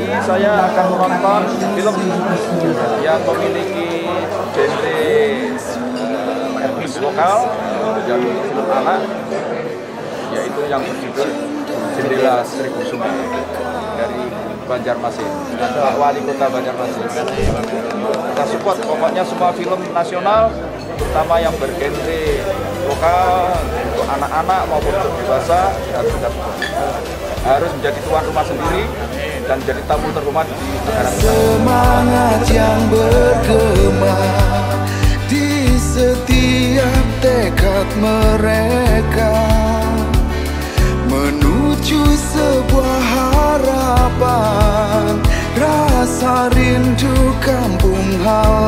ini saya akan menonton film yang memiliki genre etnis lokal dan film anak yaitu yang berjudul Jendela Seribu Sumber dari Banjarmasin. Pak Wali Kota Banjarmasin. Kita support pokoknya semua film nasional terutama yang bergenre lokal untuk anak-anak maupun dewasa harus kita support. Harus menjadi tuan rumah sendiri dan jadi tamu terhormat di negara kita. Semangat yang bergema di setiap tekad mereka menuju sebuah harapan rasa rindu kampung halaman.